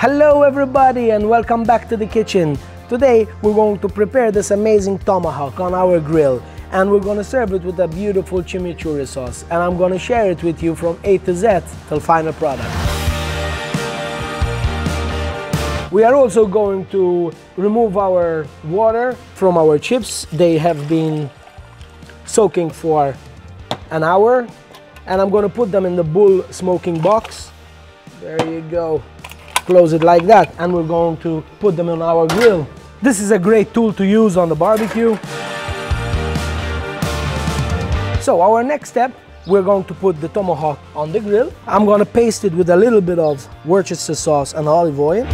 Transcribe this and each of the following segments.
Hello everybody and welcome back to the kitchen. Today we're going to prepare this amazing tomahawk on our grill and we're going to serve it with a beautiful chimichurri sauce and I'm going to share it with you from A to Z till final product. We are also going to remove our water from our chips. They have been soaking for an hour and I'm going to put them in the bull smoking box. There you go. Close it like that and we're going to put them on our grill. This is a great tool to use on the barbecue. So our next step, we're going to put the tomahawk on the grill. I'm going to paste it with a little bit of Worcester sauce and olive oil.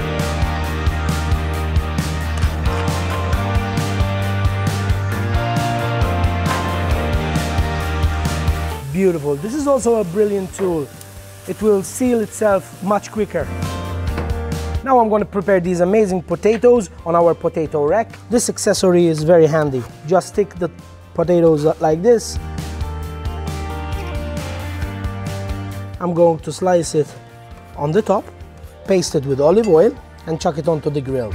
Beautiful. This is also a brilliant tool. It will seal itself much quicker. Now I'm going to prepare these amazing potatoes on our potato rack. This accessory is very handy. Just stick the potatoes like this. I'm going to slice it on the top, paste it with olive oil and chuck it onto the grill.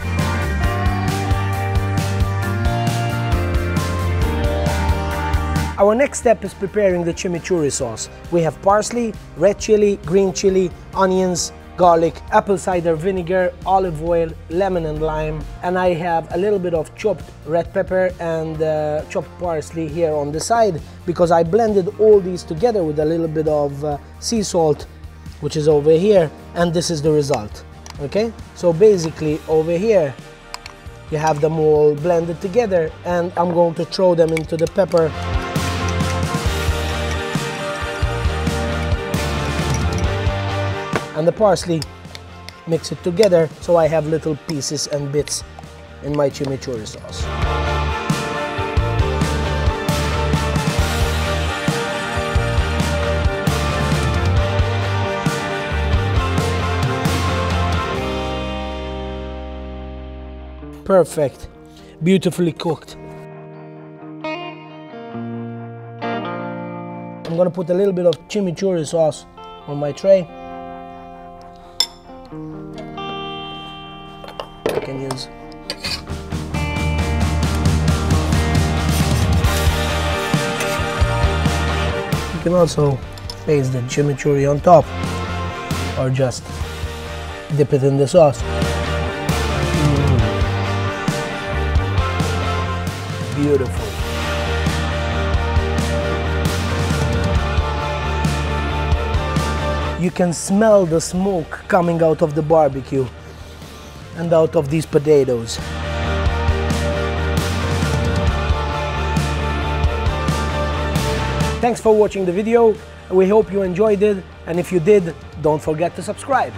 Our next step is preparing the chimichurri sauce. We have parsley, red chili, green chili, onions, garlic, apple cider vinegar, olive oil, lemon and lime. And I have a little bit of chopped red pepper and uh, chopped parsley here on the side because I blended all these together with a little bit of uh, sea salt, which is over here. And this is the result, okay? So basically over here, you have them all blended together and I'm going to throw them into the pepper and the parsley mix it together so I have little pieces and bits in my chimichurri sauce. Perfect, beautifully cooked. I'm gonna put a little bit of chimichurri sauce on my tray. Can use. You can also paste the chimichurri on top or just dip it in the sauce. Mm. Beautiful. You can smell the smoke coming out of the barbecue and out of these potatoes. Thanks for watching the video. We hope you enjoyed it and if you did, don't forget to subscribe.